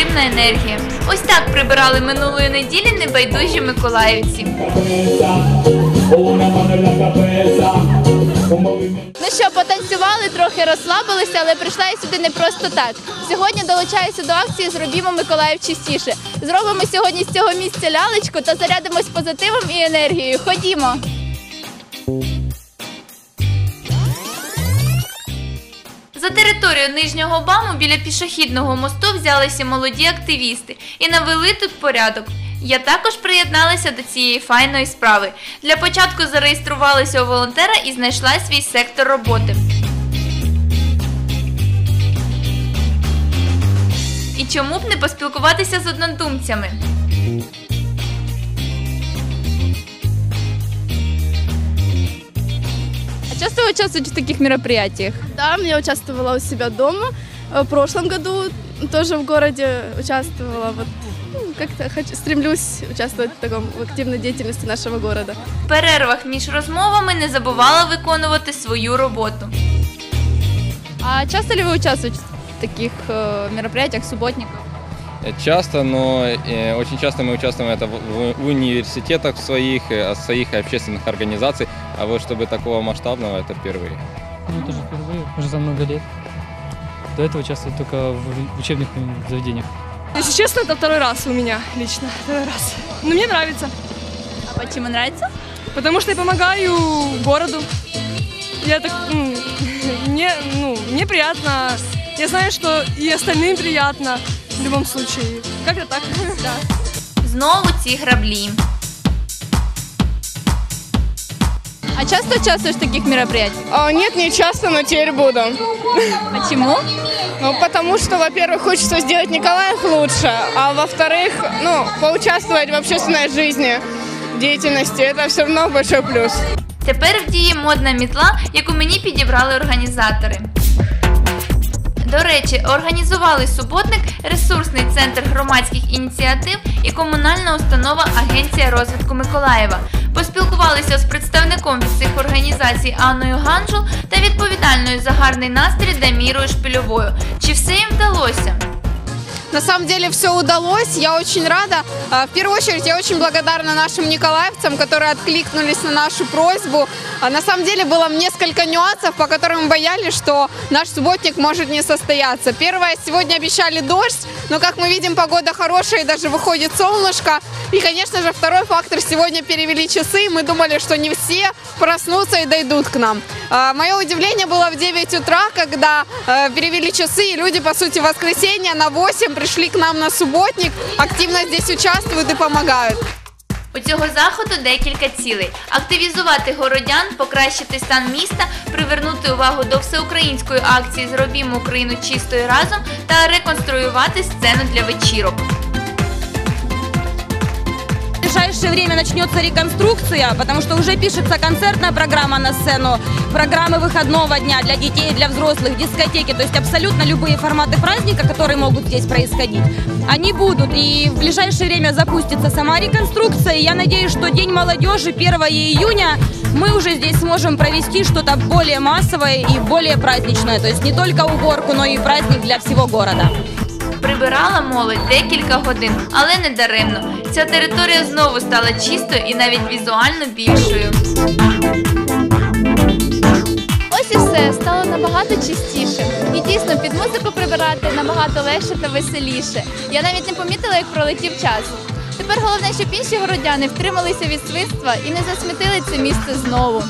потрібна енергія. Ось так прибирали минулої неділі небайдужі миколаївці. Ну що, потанцювали, трохи розслабилися, але прийшла я сюди не просто так. Сьогодні долучаюся до акції Зробімо Миколаїв чистіше. Зробимо сьогодні з цього місця лялечку та зарядимось позитивом і енергією. Ходімо. Територію нижнього баму біля пішохідного мосту взялися молоді активісти і навели тут порядок. Я також приєдналася до цієї файної справи. Для початку зареєструвалася у волонтера і знайшла свій сектор роботи. І чому б не поспілкуватися з однодумцями? А часто ви участвуєте в таких мероприятиях? Да, я участвовала у себя дома. Э, В прошлом году тоже в городе участвовала. Вот, ну, как-то хочу, стремлюсь участвовать в таком в активной деятельности нашего города. В перервах між розмовами не забувала виконувати свою роботу. А часто ли ви участвуєте в таких э, мероприятиях, субботниках? Часто, но э, очень часто мы участвуем это в, университетах своих, э, своих общественных организаций, а вот чтобы такого масштабного, это впервые. Ну, тоже впервые, уже за много лет. До этого участвовал только в учебных заведениях. Если честно, это второй раз у меня лично. Второй раз. Но мне нравится, А почему нравится? потому что я помогаю городу. Я так, м, мне, ну, мне приятно. Я знаю, что и остальным приятно в любом случае. Как-то так, да. Знову ці граблі. А часто участвуешь в таких мероприятиях? А, нет, не часто, но теперь буду. Почему? Ну, потому что, во-первых, хочется сделать Николаев лучше, а во-вторых, ну, поучаствовать в общественной жизни, деятельности, это все равно большой плюс. Тепер в дії модна мітла, яку мені підібрали організатори. Речі, організували суботник ресурсний центр громадських ініціатив і комунальна установа Агенція розвитку Миколаєва. Поспілкувалися з представником від цих організацій Анною Ганжул та відповідальною за гарний настрій Дамірою Шпильовою. Чи все їм вдалося? На самом деле все удалось, я очень рада. А, В первую очередь я очень благодарна нашим николаевцам, которые откликнулись на нашу просьбу. А, На самом деле было несколько нюансов, по которым мы боялись, что наш субботник может не состояться. Первое, сегодня обещали дождь, но как мы видим, погода хорошая и даже выходит солнышко. И, конечно же, второй фактор, сегодня перевели часы, мы думали, что не все проснутся и дойдут к нам. А, Мое удивление было в 9 утра, когда э, перевели часы, и люди, по сути, в воскресенье на 8 пришли к нам на субботник, активно здесь участвуют и помогают. У цього заходу декілька цілей: активізувати городян, покращити стан міста, привернути увагу до всеукраїнської акції Зробімо Україну чистою разом та реконструювати сцену для вечірок. Ближайшее время начнется реконструкция, потому что уже пишется концертная программа на сцену, программы выходного дня для детей, для взрослых, дискотеки, то есть абсолютно любые форматы праздника, которые могут здесь происходить, они будут. И в ближайшее время запустится сама реконструкция. И я надеюсь, что День молодежи 1 июня мы уже здесь сможем провести что-то более массовое и более праздничное. То есть не только уборку, но и праздник для всего города. Прибирала молодь декілька годин, але не даремно. Ця територія знову стала чистою і навіть візуально більшою. Ось і все стало набагато чистіше. І дійсно під музику прибирати набагато легше та веселіше. Я навіть не помітила, як пролетів час. Тепер головне, щоб інші городяни втрималися від свинства і не засмітили це місце знову.